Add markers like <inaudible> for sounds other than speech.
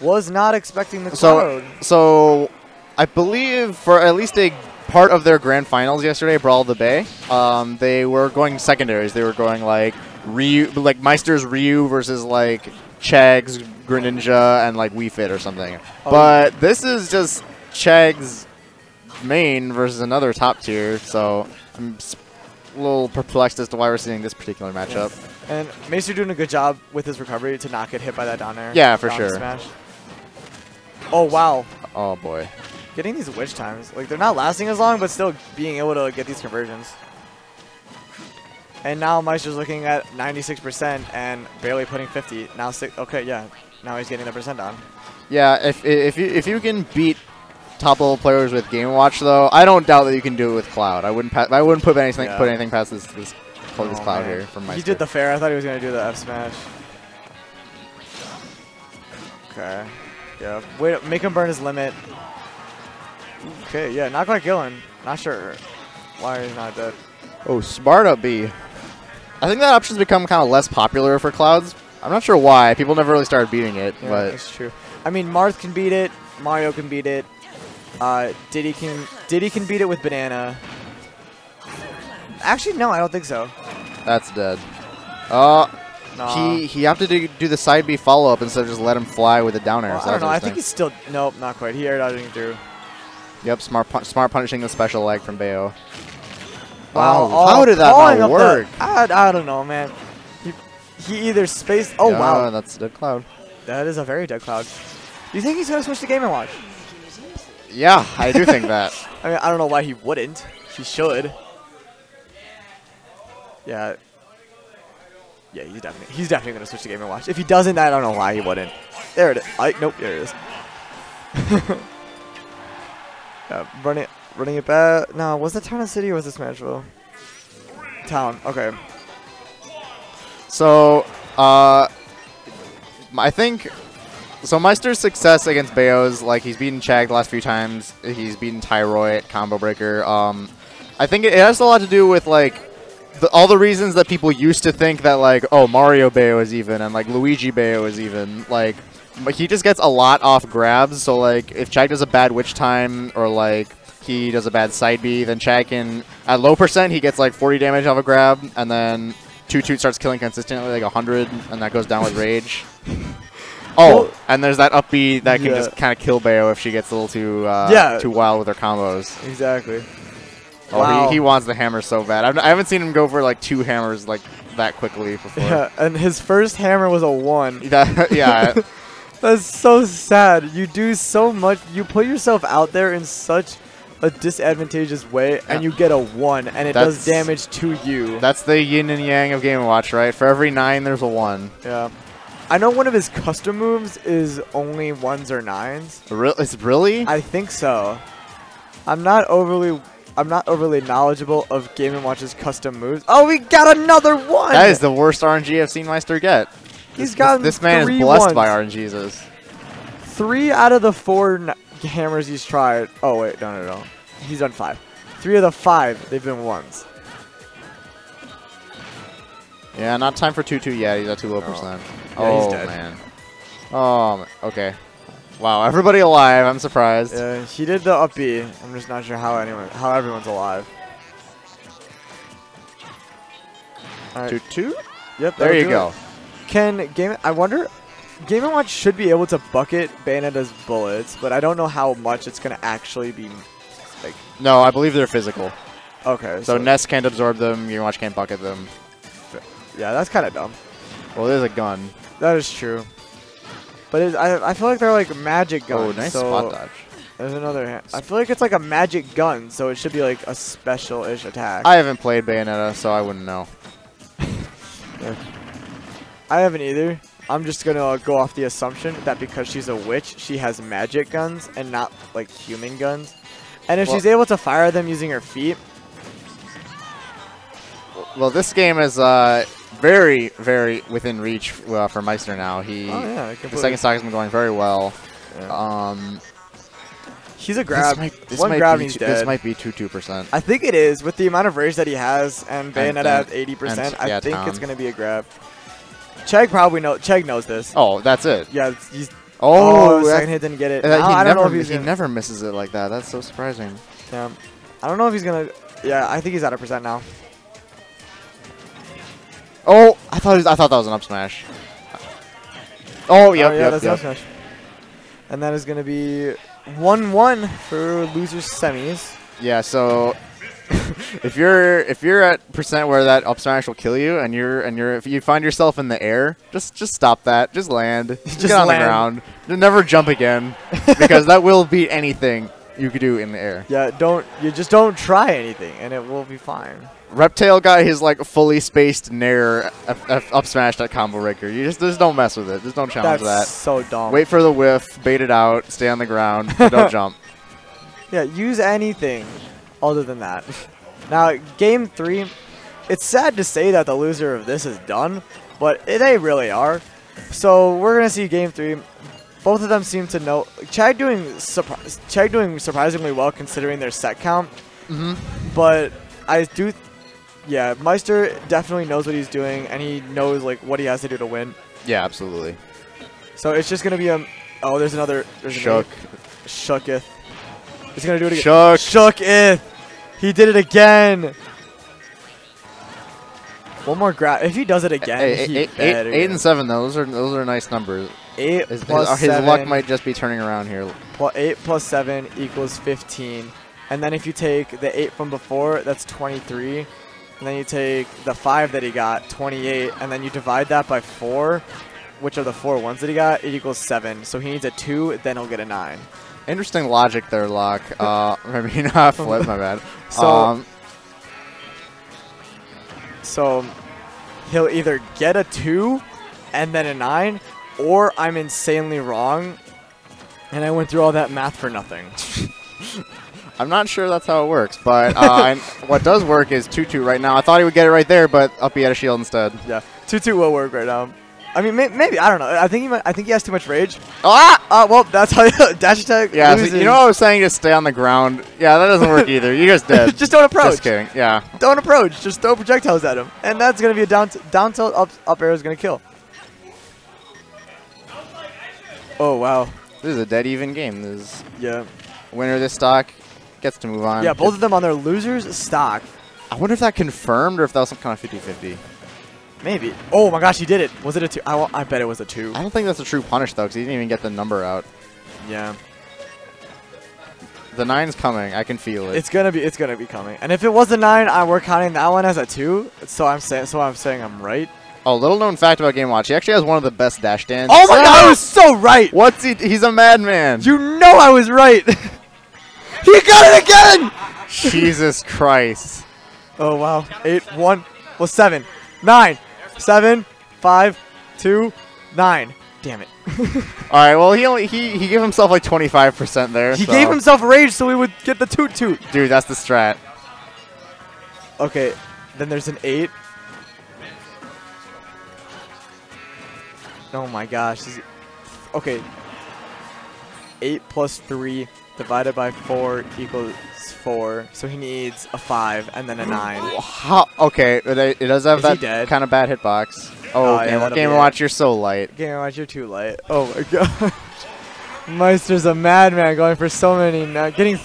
Was not expecting the So, cloud. so I believe for at least a part of their grand finals yesterday, Brawl of the Bay, um, they were going secondaries. They were going like Ryu, like Maister's Ryu versus like Chag's Greninja and like Wii Fit or something. Oh. But this is just Chag's main versus another top tier. So I'm a little perplexed as to why we're seeing this particular matchup. And Maister doing a good job with his recovery to not get hit by that down air. Yeah, for sure. Smash. Oh, wow. Oh boy. Getting these witch times. Like, they're not lasting as long, but still being able to get these conversions. And now Maister's looking at 96% and barely putting 50. Now, six, okay, yeah. Now he's getting the percent down. Yeah, if if you if you can beat top level players with Game Watch though, I don't doubt that you can do it with Cloud. I wouldn't pa- I wouldn't put anything Yeah. put anything past this this, this Oh, Cloud man. here from Maister. He did the fair. I thought he was going to do the F smash. Okay. Yeah. Wait, make him burn his limit. Okay, yeah, not quite killing. Not sure why he's not dead. Oh, smart up B. I think that option's become kind of less popular for Clouds. I'm not sure why. People never really started beating it, Yeah, but that's true. I mean, Marth can beat it. Mario can beat it. Uh, Diddy can Diddy can beat it with banana. Actually, no, I don't think so. that's dead. Uh, Nah. he he have to do, do the side B follow up instead of just let him fly with a down air. Well, so I don't know. I think he's still nope, not quite. He air dodging through. Yep, smart pun- smart punishing the special leg from Bayo. Wow, Oh, how did that not up the- work? I, I don't know, man. He, he either spaced. Oh Yeah, wow, that's a dead Cloud. that is a very dead cloud. Do you think he's gonna switch to Game and Watch? Yeah, I do think that. <laughs> I mean, I don't know why he wouldn't. He should. Yeah. Yeah, he's definitely he's definitely gonna switch to Game and Watch. If he doesn't, I don't know why he wouldn't. There it is. I, nope, there it is. yeah, <laughs> running running it back. No, was it Town and City or was it Smashville? Town. Okay. So, uh, I think so. Maister's success against Bayo's like he's beaten Chag the last few times. He's beaten Tyroy at Combo Breaker. Um, I think it has a lot to do with like the, all the reasons that people used to think that like oh Mario Bayo is even and like Luigi Bayo is even like. He just gets a lot off grabs. So like if Chag does a bad witch time or like he does a bad side B, then Chag can at low percent he gets like 40 damage off a grab, and then Toot Toot starts killing consistently like 100, and that goes down with rage. <laughs> Oh, Well- and there's that up B that can Yeah. just kind of kill Bayo if she gets a little too uh, Yeah. too wild with her combos. Exactly. Oh, Wow. he, he wants the hammer so bad. I've, I haven't seen him go for like two hammers like that quickly before. Yeah, and his first hammer was a one. <laughs> That- yeah, <laughs> That's so sad. You do so much. You put yourself out there in such a disadvantageous way, and you get a one, and it does damage to you. that's the yin and yang of Game Watch, right? For every nine, there's a one. yeah. I know one of his custom moves is only ones or nines. Re- It's really? I think so. I'm not overly. I'm not overly knowledgeable of Game and Watch's custom moves. Oh, we got another one. that is the worst RNG I've seen Maister get. He's This- gotten this man is blessed by ones. RNGs. Three out of the four n- hammers he's tried. Oh wait, no, no, no. He's done five. Three of the five, they've been ones. Yeah, not time for 2-2 yet. He's at too low oh No. percent. Oh. Yeah, he's oh, man. Oh, okay. Wow, everybody alive. I'm surprised. Yeah, he did the up B. I'm just not sure how anyone, how everyone's alive. All right. 2-2? Yep. There you go. it. Can game? I wonder. Game and Watch should be able to bucket Bayonetta's bullets, but I don't know how much it's gonna actually be. Like, No, I believe they're physical. okay. So Ness can't absorb them. Game Watch can't bucket them. yeah, that's kind of dumb. Well, there's a gun. That is true. But it, I, I feel like they're like magic guns. Oh, nice so spot dodge. There's another. I feel like it's like a magic gun, so it should be like a special-ish attack. I haven't played Bayonetta, so I wouldn't know. <laughs> I haven't either. I'm just gonna go off the assumption that because she's a witch, she has magic guns and not like human guns. And if Well- she's able to fire them using her feet, Well, this game is uh, very, very within reach uh, for Maister now. He oh yeah, the second stock has been going very well. Yeah. Um, he's a grab. This might, this One might grab be he's dead. This might be two two percent. I think it is with the amount of rage that he has and Bayonetta at 80%. and- I yeah, think it's gonna be a grab. Chag probably know. Chag knows this. Oh, that's it. Yeah, he's Oh, that- second hit didn't get it. I don't never know if he's he never misses it like that. That's so surprising. yeah. I don't know if he's gonna. Yeah, I think he's at a percent now. Oh, I thought was, I thought that was an up smash. Oh, oh yep, oh, yeah, yep, that's yep. up smash. And that is gonna be one-one for losers semis. Yeah, so <laughs> if you're if you're at percent where that up smash will kill you, and you're and you're if you find yourself in the air, just just stop that. Just land. <laughs> Just, get on land. the ground. Never jump again, <laughs> because that will beat anything you could do in the air. Yeah, don't you just don't try anything, and it will be fine. Reptile got his like fully spaced nair up, smash that combo breaker. You just just don't mess with it. Just don't challenge That's that. so dumb. Wait for the whiff, bait it out, stay on the ground, don't <laughs> jump. Yeah, use anything other than that. <laughs> Now, game three, it's sad to say that the loser of this is done, but they really are. So we're gonna see game three. Both of them seem to know. Chag doing surpri- Chag doing surprisingly well considering their set count, hmm but I do. Yeah, Maister definitely knows what he's doing, and he knows like what he has to do to win. Yeah, absolutely. So it's just gonna be a. Oh, there's another. There's Shook. Shooketh. He's gonna do it again. Shook. Shooketh. He did it again. One more grab. If he does it again, eight, eight, better. eight and seven, those are those are nice numbers. eight His, his, plus uh, his seven. luck might just be turning around here. pl- eight plus seven equals fifteen, and then if you take the eight from before, that's twenty-three, and then you take the five that he got, twenty-eight, and then you divide that by four, which are the four ones that he got. It equals seven. So he needs a two, then he'll get a nine. Interesting logic there, Lock. <laughs> Uh, I mean, not flip, my bad. <laughs> So- um, So he'll either get a two and then a nine, or I'm insanely wrong, and I went through all that math for nothing. <laughs> I'm not sure that's how it works, but uh, <laughs> what does work is 2-2 right now. I thought he would get it right there, but up he had a shield instead. Yeah, two two will work right now. I mean, may- maybe I don't know. I think he might, I think he has too much rage. Ah! Uh, well, that's how <laughs> dash attack. Yeah, so you know what I was saying? Just stay on the ground. Yeah, that doesn't work either. You just <laughs> dead. Just don't approach. Just kidding. Yeah. Don't approach. Just throw projectiles at him, and that's gonna be a down down tilt up up arrow is gonna kill. Oh wow. This is a dead even game. This is Yeah. winner of this stock gets to move on. Yeah, both of them on their losers stock. I wonder if that confirmed or if that was some kind of 50-50. Maybe. Oh my gosh, he did it. Was it a two? I, I bet it was a two. I don't think that's a true punish though, because he didn't even get the number out. Yeah. The nine's coming. I can feel it. It's gonna be. It's gonna be coming. And if it was a nine, I we're counting that one as a two. So I'm saying. So I'm saying I'm right. oh, little known fact about Game Watch. He actually has one of the best dash stands. Oh my god, I was so right. What's he? He's a madman. You know I was right. <laughs> he got it again. Jesus Christ. Oh wow. Eight, one, well seven, nine, seven, five, two, nine. Damn it. <laughs> All right. Well, he only he he gave himself like 25% there. he so- gave himself rage so he would get the toot toot. Dude, that's the strat. Okay, then there's an eight. Oh my gosh. okay. Eight plus three divided by four equals four. So he needs a five and then a nine. How? Okay, it, does have Is that kind of bad hitbox. Oh, oh yeah, Game, that'll Game be it. Watch, you're so light. Game Watch, you're too light. Oh my <laughs> god. Maister's a madman going for so many, getting